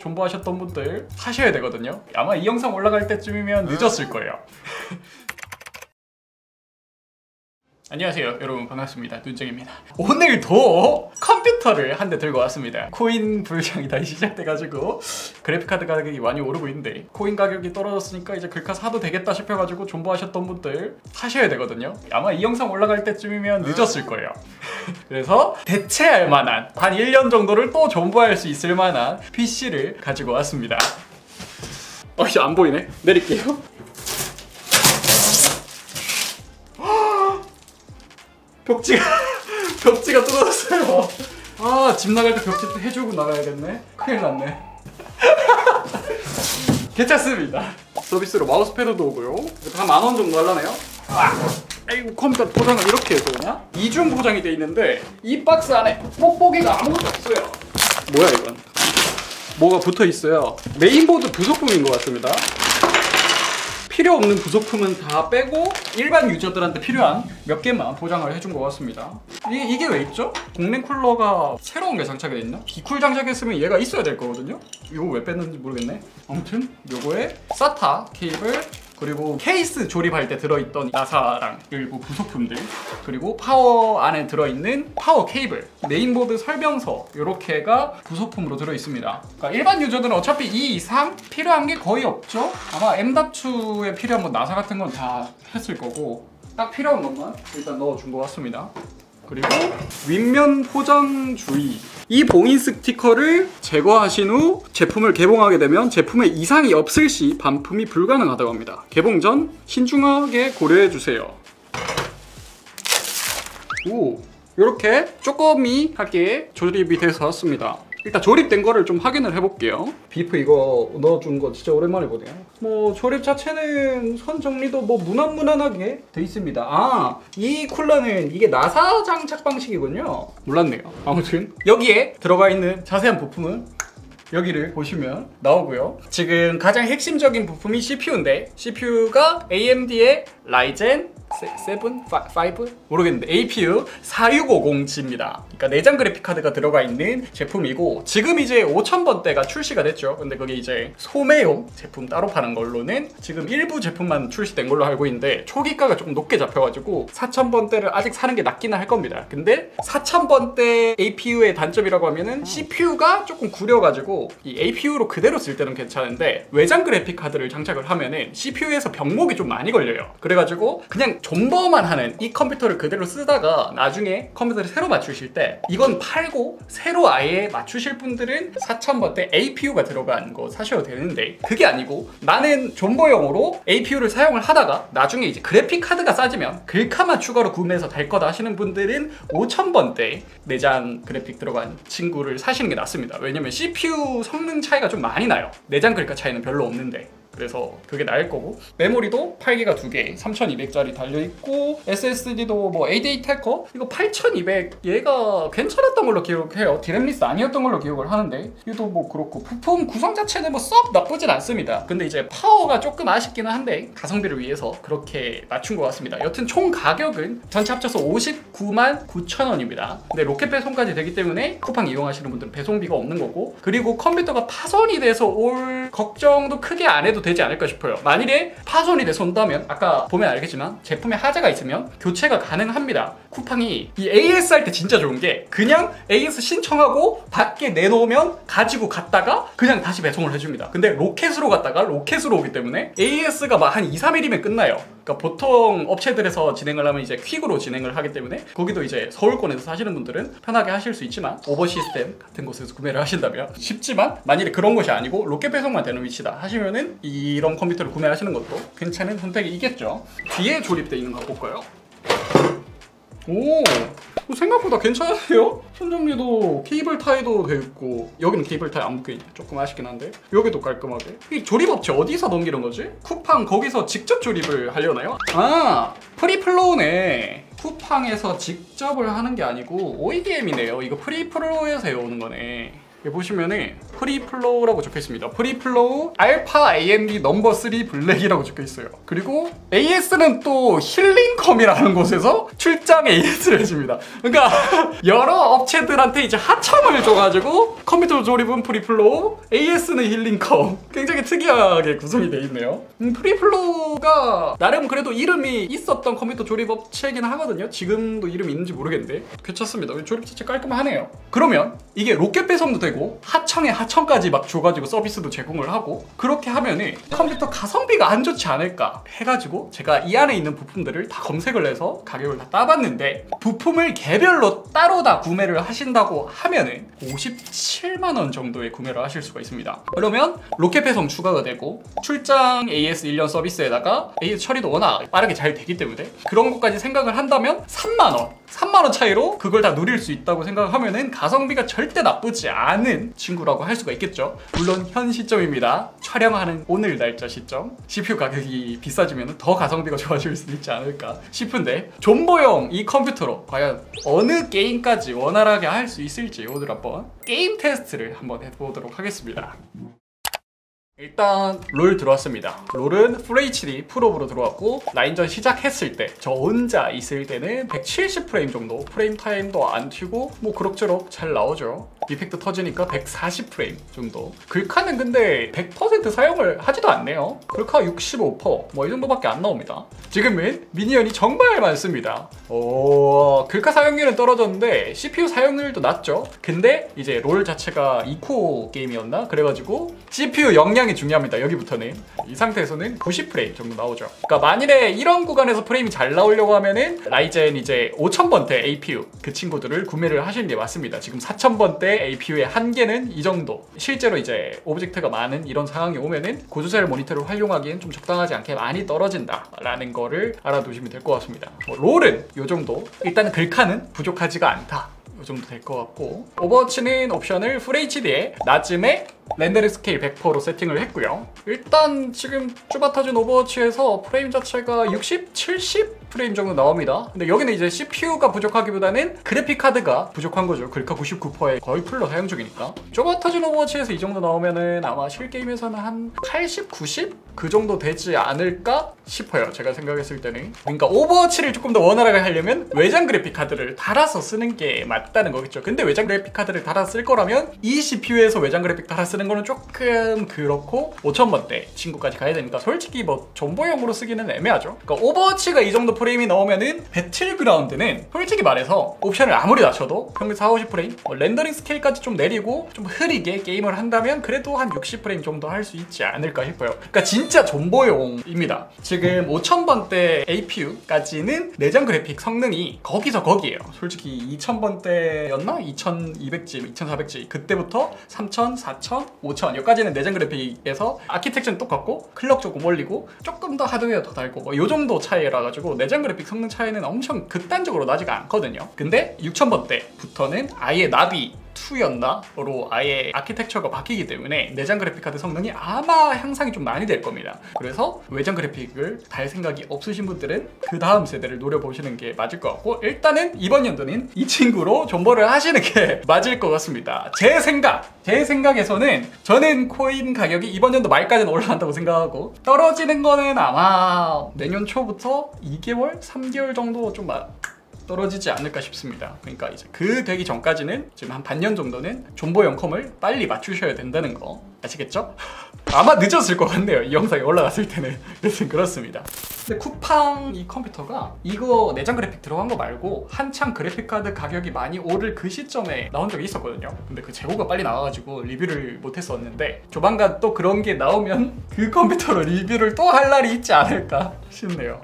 존버하셨던 분들 사셔야 되거든요. 아마 이 영상 올라갈 때쯤이면 늦었을 거예요. 안녕하세요 여러분 반갑습니다 눈쟁입니다 오늘도 컴퓨터를 한 대 들고 왔습니다. 코인 불장이 다시 시작돼가지고 그래픽카드 가격이 많이 오르고 있는데 코인 가격이 떨어졌으니까 이제 글카 사도 되겠다 싶어가지고 존버하셨던 분들 사셔야 되거든요. 아마 이 영상 올라갈 때쯤이면 늦었을 거예요. 그래서 대체할 만한 한 1년 정도를 또 존버할 수 있을 만한 PC를 가지고 왔습니다. 어, 이제 안 보이네. 내릴게요. 벽지가 벽지가 뚫어졌어요. 아 집 나갈 때 벽지 해주고 나가야겠네. 큰일 났네. 괜찮습니다. 서비스로 마우스 패드도 오고요. 한 만 원 정도 하려네요. 아, 아이고 컴퓨터 포장을 이렇게 해서 그냥 이중 포장이 돼 있는데 이 박스 안에 뽁뽁이가 아무것도 없어요. 뭐야 이건? 뭐가 붙어 있어요. 메인보드 부속품인 것 같습니다. 필요 없는 부속품은 다 빼고 일반 유저들한테 필요한 몇 개만 포장을 해준 것 같습니다. 이게, 이게 왜 있죠? 공랭 쿨러가 새로운 게 장착이 돼 있나? 기쿨 장착했으면 얘가 있어야 될 거거든요? 이거 왜 뺐는지 모르겠네. 아무튼 요거에 SATA 케이블 그리고 케이스 조립할 때 들어있던 나사랑 일부 부속품들 그리고 파워 안에 들어있는 파워 케이블 메인보드 설명서 이렇게가 부속품으로 들어있습니다. 그러니까 일반 유저들은 어차피 이 이상 필요한 게 거의 없죠? 아마 M.2에 필요한 뭐 나사 같은 건 다 했을 거고 딱 필요한 것만 일단 넣어준 것 같습니다. 그리고 윗면 포장 주의 이 봉인 스티커를 제거하신 후 제품을 개봉하게 되면 제품에 이상이 없을 시 반품이 불가능하다고 합니다. 개봉 전 신중하게 고려해 주세요. 오 이렇게 조금이 하게 조립이 돼서 왔습니다 일단 조립된 거를 좀 확인을 해볼게요. 비프 이거 넣어준 거 진짜 오랜만에 보네요. 뭐 조립 자체는 선 정리도 뭐 무난무난하게 돼 있습니다. 아 이 쿨러는 이게 나사 장착 방식이군요. 몰랐네요. 아무튼 여기에 들어가 있는 자세한 부품은 여기를 보시면 나오고요. 지금 가장 핵심적인 부품이 CPU인데 CPU가 AMD의 라이젠 7? 5? 모르겠는데 APU 4650G입니다. 그러니까 내장 그래픽 카드가 들어가 있는 제품이고 지금 이제 5000번대가 출시가 됐죠. 근데 그게 이제 소매용 제품 따로 파는 걸로는 지금 일부 제품만 출시된 걸로 알고 있는데 초기가가 조금 높게 잡혀가지고 4000번대를 아직 사는 게 낫기는 할 겁니다. 근데 4000번대 APU의 단점이라고 하면은 CPU가 조금 구려가지고 이 APU로 그대로 쓸 때는 괜찮은데 외장 그래픽 카드를 장착을 하면은 CPU에서 병목이 좀 많이 걸려요. 그래가지고 그냥 존버만 하는 이 컴퓨터를 그대로 쓰다가 나중에 컴퓨터를 새로 맞추실 때 이건 팔고 새로 아예 맞추실 분들은 4000번대 APU가 들어간 거 사셔도 되는데 그게 아니고 나는 존버용으로 APU를 사용을 하다가 나중에 이제 그래픽 카드가 싸지면 글카만 추가로 구매해서 될 거다 하시는 분들은 5000번대 내장 그래픽 들어간 친구를 사시는 게 낫습니다. 왜냐면 CPU 성능 차이가 좀 많이 나요. 내장 글카 차이는 별로 없는데 그래서 그게 나을 거고. 메모리도 8기가 2개 3200짜리 달려있고 SSD도 뭐 ADATA 거? 이거 8200 얘가 괜찮았던 걸로 기억해요. DRAM-less 아니었던 걸로 기억을 하는데. 이것도 뭐 그렇고. 부품 구성 자체는 뭐 썩 나쁘진 않습니다. 근데 이제 파워가 조금 아쉽기는 한데 가성비를 위해서 그렇게 맞춘 것 같습니다. 여튼 총 가격은 전체 합쳐서 59만 9천원입니다. 근데 로켓 배송까지 되기 때문에 쿠팡 이용하시는 분들은 배송비가 없는 거고. 그리고 컴퓨터가 파손이 돼서 올 걱정도 크게 안 해도 되지 않을까 싶어요. 만일에 파손이 돼서 온다면 아까 보면 알겠지만 제품에 하자가 있으면 교체가 가능합니다. 쿠팡이 이 AS 할 때 진짜 좋은 게 그냥 AS 신청하고 밖에 내놓으면 가지고 갔다가 그냥 다시 배송을 해줍니다. 근데 로켓으로 갔다가 로켓으로 오기 때문에 AS가 막 한 2, 3일이면 끝나요. 그러니까 보통 업체들에서 진행을 하면 이제 퀵으로 진행을 하기 때문에 거기도 이제 서울권에서 사시는 분들은 편하게 하실 수 있지만 오버 시스템 같은 곳에서 구매를 하신다면 쉽지만 만일에 그런 것이 아니고 로켓 배송만 되는 위치다 하시면은 이런 컴퓨터를 구매하시는 것도 괜찮은 선택이겠죠. 뒤에 조립되어 있는 거 볼까요? 오 생각보다 괜찮으세요? 선정리도 케이블 타이도 돼 있고 여기는 케이블 타이 안 묶여있네 조금 아쉽긴 한데 여기도 깔끔하게 이 조립업체 어디서 넘기는 거지? 쿠팡 거기서 직접 조립을 하려나요? 아 프리플로우네 쿠팡에서 직접을 하는 게 아니고 OEM이네요 이거 프리플로우에서 해오는 거네 보시면은 프리플로우라고 적혀 있습니다. 프리플로우 알파 AMD 넘버 3 블랙이라고 적혀 있어요. 그리고 AS는 또 힐링컴이라는 곳에서 출장 AS를 해줍니다. 그러니까 여러 업체들한테 이제 하청을 줘가지고 컴퓨터 조립은 프리플로우, AS는 힐링컴. 굉장히 특이하게 구성이 되어 있네요. 음, 프리플로우가 나름 그래도 이름이 있었던 컴퓨터 조립 업체긴 하거든요. 지금도 이름이 있는지 모르겠는데 괜찮습니다. 조립 자체 깔끔하네요. 그러면 이게 로켓 배송도 되고 하청에 하청까지 막 줘가지고 서비스도 제공을 하고 그렇게 하면은 컴퓨터 가성비가 안 좋지 않을까 해가지고 제가 이 안에 있는 부품들을 다 검색을 해서 가격을 다 따봤는데 부품을 개별로 따로 다 구매를 하신다고 하면은 57만 원 정도에 구매를 하실 수가 있습니다. 그러면 로켓 배송 추가가 되고 출장 AS 1년 서비스에다가 AS 처리도 워낙 빠르게 잘 되기 때문에 그런 것까지 생각을 한다면 3만 원 3만 원 차이로 그걸 다 누릴 수 있다고 생각하면 은 가성비가 절대 나쁘지 않은 친구라고 할 수가 있겠죠. 물론 현 시점입니다. 촬영하는 오늘 날짜 시점 CPU 가격이 비싸지면 더 가성비가 좋아질 수도 있지 않을까 싶은데 존버용 이 컴퓨터로 과연 어느 게임까지 원활하게 할 수 있을지 오늘 한번 게임 테스트를 한번 해보도록 하겠습니다. 일단 롤 들어왔습니다. 롤은 FHD 풀옵으로 들어왔고 라인전 시작했을 때 저 혼자 있을 때는 170프레임 정도 프레임 타임도 안 튀고 뭐 그럭저럭 잘 나오죠. 이펙트 터지니까 140프레임 정도. 글카는 근데 100% 사용을 하지도 않네요. 글카 65%뭐 이 정도밖에 안 나옵니다. 지금은 미니언이 정말 많습니다. 오, 글카 사용률은 떨어졌는데 CPU 사용률도 낮죠. 근데 이제 롤 자체가 2코어 게임이었나? 그래가지고 CPU 영향이 중요합니다. 여기부터는 이 상태에서는 90프레임 정도 나오죠. 그러니까 만일에 이런 구간에서 프레임이 잘 나오려고 하면은 라이젠 이제 5000번대 APU 그 친구들을 구매를 하시는 게 맞습니다. 지금 4000번대 APU의 한계는 이 정도. 실제로 이제 오브젝트가 많은 이런 상황이 오면은 고주사율 모니터를 활용하기엔 좀 적당하지 않게 많이 떨어진다라는 거를 알아두시면 될 것 같습니다. 뭐 롤은 이 정도. 일단 글카는 부족하지가 않다. 이 정도 될 것 같고 오버워치는 옵션을 FHD에 낮음에 렌더링 스케일 100%로 세팅을 했고요. 일단 지금 쭈바타준 오버워치에서 프레임 자체가 60, 70 프레임 정도 나옵니다. 근데 여기는 이제 CPU가 부족하기보다는 그래픽 카드가 부족한 거죠. 글카 99%에 거의 풀로 사용 중이니까. 쭈바타준 오버워치에서 이 정도 나오면은 아마 실게임에서는 한 80, 90? 그 정도 되지 않을까 싶어요. 제가 생각했을 때는. 그러니까 오버워치를 조금 더 원활하게 하려면 외장 그래픽 카드를 달아서 쓰는 게 맞다는 거겠죠. 근데 외장 그래픽 카드를 달아서 쓸 거라면 이 CPU에서 외장 그래픽 달아 쓰는 거는 조금 그렇고 5000번대 친구까지 가야 되니까 솔직히 뭐 존버용으로 쓰기는 애매하죠. 그러니까 오버워치가 이 정도 프레임이 나오면은 배틀그라운드는 솔직히 말해서 옵션을 아무리 낮춰도 평균 4, 50프레임 뭐 렌더링 스케일까지 좀 내리고 좀 흐리게 게임을 한다면 그래도 한 60프레임 정도 할 수 있지 않을까 싶어요. 그러니까 진짜 존버용입니다. 지금 5000번대 APU까지는 내장 그래픽 성능이 거기서 거기에요. 솔직히 2000번대였나? 2200G, 2400G 그때부터 3000, 4000, 5000 여기까지는 내장 그래픽에서 아키텍처는 똑같고 클럭 조금 올리고 조금 더 하드웨어 더 달고 뭐이 정도 차이라 가지고 내장 그래픽 성능 차이는 엄청 극단적으로 나지가 않거든요. 근데 6000번대부터는 아예 Navi 2였나?로 아예 아키텍처가 바뀌기 때문에 내장 그래픽카드 성능이 아마 향상이 좀 많이 될 겁니다. 그래서 외장 그래픽을 달 생각이 없으신 분들은 그 다음 세대를 노려보시는 게 맞을 것 같고 일단은 이번 연도는 이 친구로 존버를 하시는 게 맞을 것 같습니다. 제 생각! 제 생각에서는 저는 코인 가격이 이번 연도 말까지는 올라간다고 생각하고 떨어지는 거는 아마 내년 초부터 2개월? 3개월 정도 좀 떨어지지 않을까 싶습니다. 그러니까 이제 그 되기 전까지는 지금 한 반년 정도는 존버 영컴을 빨리 맞추셔야 된다는 거 아시겠죠? 아마 늦었을 것 같네요. 이 영상이 올라갔을 때는. 여튼 그렇습니다. 근데 쿠팡 이 컴퓨터가 이거 내장 그래픽 들어간 거 말고 한창 그래픽 카드 가격이 많이 오를 그 시점에 나온 적이 있었거든요. 근데 그 재고가 빨리 나와가지고 리뷰를 못했었는데 조만간 또 그런 게 나오면 그 컴퓨터로 리뷰를 또 할 날이 있지 않을까 싶네요.